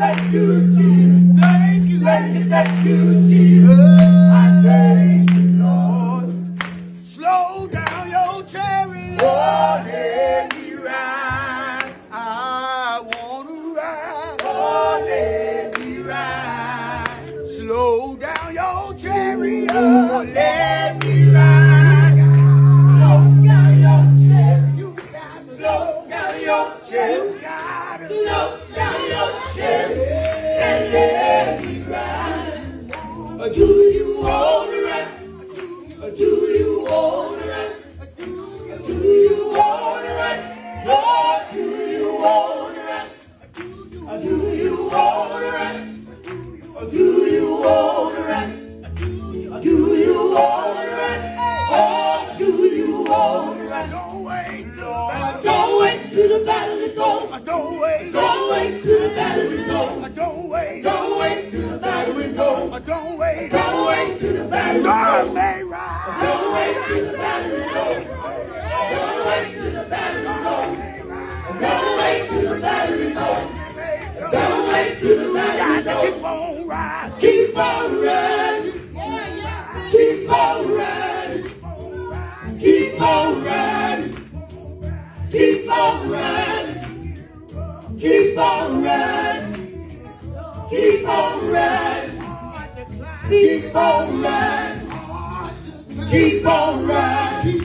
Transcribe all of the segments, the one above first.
thank you, Jesus. Thank you. Thank you, thank you, Jesus. I thank you, Lord. Slow down your chariot. Oh, let me ride. I want to ride. Oh, let me ride. Slow down your chariot. Oh, let me ride. Slow down your chariot. You got to Slow down your chariot. Slow down do you want to? Or do you want to? Or do you want to ride? Lord, do you want to? Or do you want to? Or do you want to? Or do you want to? Oh, do you want to ride? Don't wait, Lord. Don't wait till the battle is over. Don't wait. Don't wait till the battle is over. Don't wait. Don't wait till the battle is over. But don't wait. Don't wait till the battery. Storms may rise. But don't wait till the battery. Don't wait till the battery. Don't wait till the battery. Don't wait till the battery. Gotta keep on riding. Keep on riding. Keep on riding. Keep on riding. Keep on riding. Keep on riding. Keep on riding. Keep on running. Keep on running.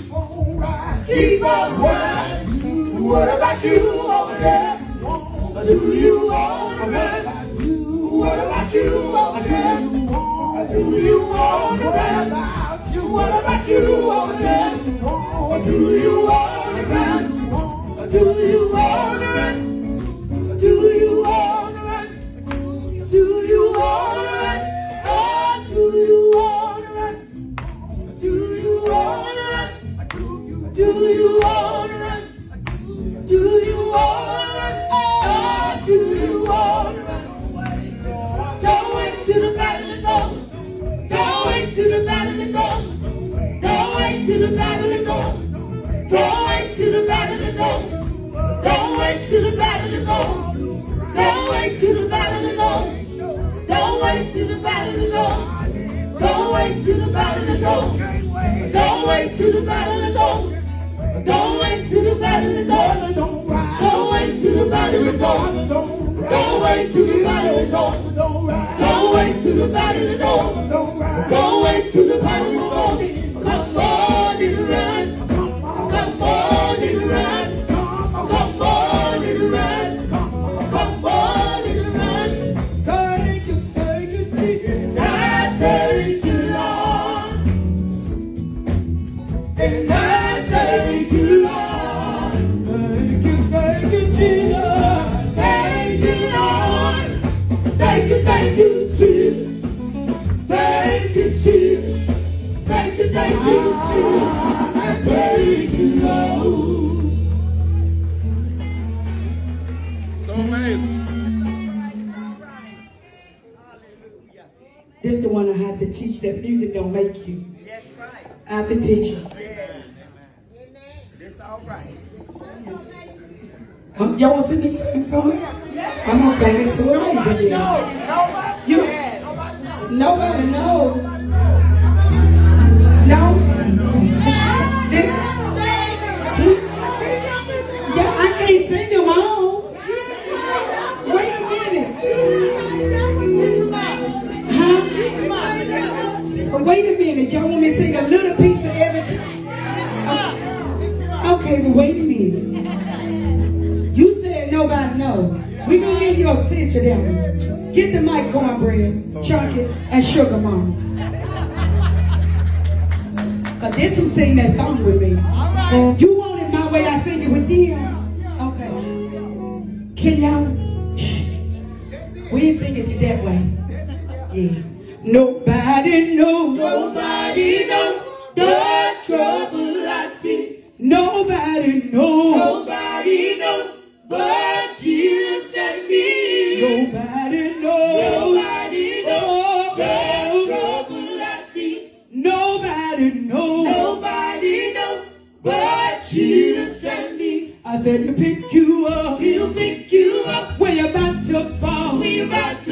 Keep on running. What about you over there? Do you want to run? What about you over there? Do you want to run? What about you over there? Do you want to run? Do you want to run? Over. Don't wait till the battle is over. Don't wait till the battle is over. Don't wait till the battle is over. Don't wait till the battle is over. Don't wait till the battle is over. Don't wait till the battle is over. Teach that music don't make you. That's right. I have to teach you. Yes. It's all right. Um, y'all want to see me sing songs? I'm gonna sing it so amazing. Nobody You, nobody knows. No. Huh? Wait a minute. Y'all want me to sing a little piece of everything? Okay, but wait a minute. You said nobody know. We gonna get your attention there. Get the mic, cornbread, chocolate, and sugar mama. Cause this who sing that song with me. You want it my way, I sing it with them. Okay. Can y'all? We ain't singing it that way. Yeah. Nobody knows. Nobody knows the trouble I see. Nobody knows. Nobody knows but Jesus and me. Nobody knows. Nobody knows oh. the trouble I see. Nobody knows. Nobody knows but Jesus and me. I said, he'll pick you up. He'll pick you up. When you're about to fall. When you're about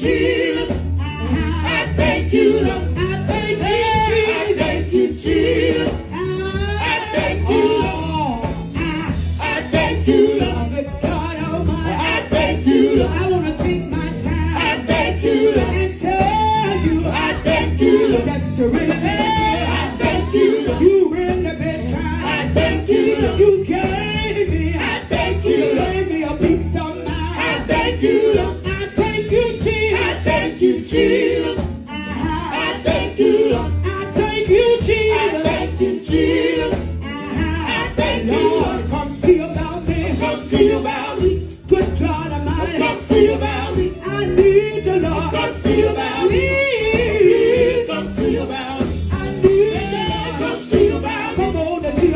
去